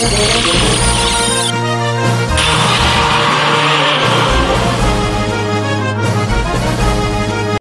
Música